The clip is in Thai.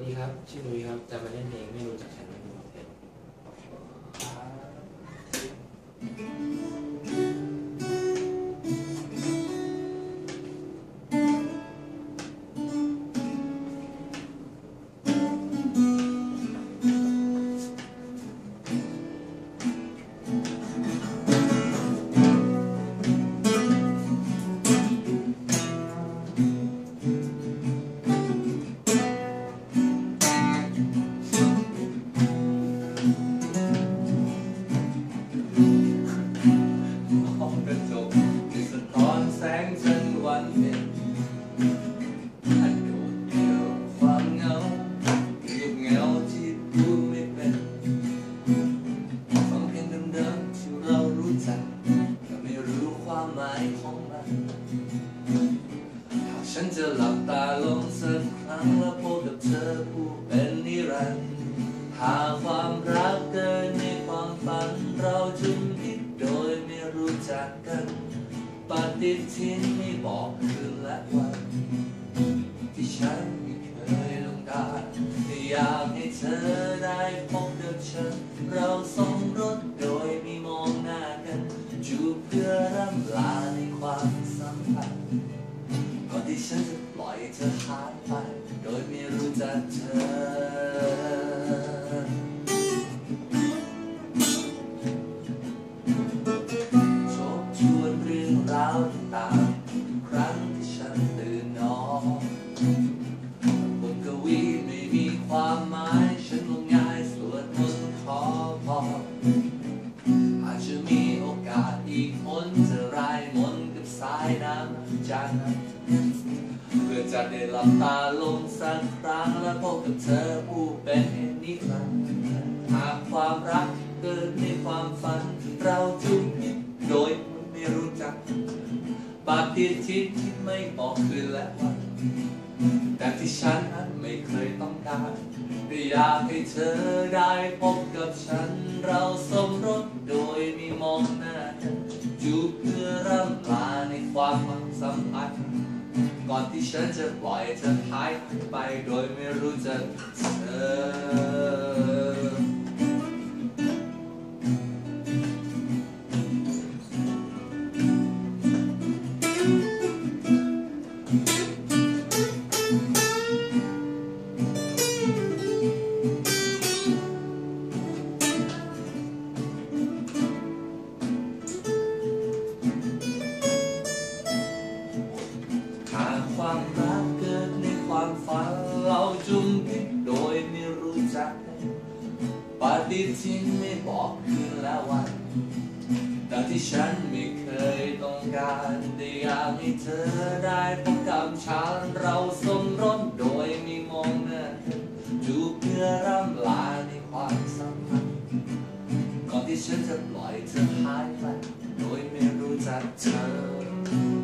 วัสดีครับ ชื่อนุ้ยครับ จะมาเล่นเพลงไม่รู้จักฉันไม่รู้ จะหลับตาลงสักครั้งแล้วพบกับเธอผู้เป็นนิรันดร์หาความรักเกินในความฝันเราจึงคิดโดยไม่รู้จักกันปฏิทินไม่บอกคืนและวัน ที่ฉันไม่เคยลงกาอยากให้เธอได้พบกับฉัน เราสมรสโดยไม่มองหน้ากันจูบเพื่อร่ำลา ที่ฉันจะปล่อยเธอหายไป โดยไม่รู้จักเธอทบทวนเรื่องราวต่างๆครั้งที่ฉันตื่นนอนบทกวีไม่มีความหมายฉันลงง่ายสวดมนต์ขอพรอาจจะมีโอกาสอีกคนจะรายมนกับสายน้ำจันทร์ พื่อจะได้หลับตาลงสักครั้งและพบกับเธอผู้เป็นนิรันดร์หากความรักเกิดในความฝัน เราจุกคิดโดยไม่รู้จักปฏิทินที่ไม่บอกคืนและวัน แต่ที่ฉันนั้นไม่เคยต้องการแต่อยากให้เธอได้พบกับฉันเราสม ที่ฉันจะปล่อยเธอหายไปโดยไม่รู้จักเธอ ความรักเกิดในความฝันเราจุมพิดโดยไม่รู้จักปฏิทินไม่บอกคืนและวันแต่ที่ฉันไม่เคยต้องการแต่อยากให้เธอได้พบกับฉันเราสมรสโดยไม่มองหน้ากันจูบเพื่อร่ำลาในความสัมพันธ์ก่อนที่ฉันจะปล่อยเธอหายไปโดยไม่รู้จักเธอ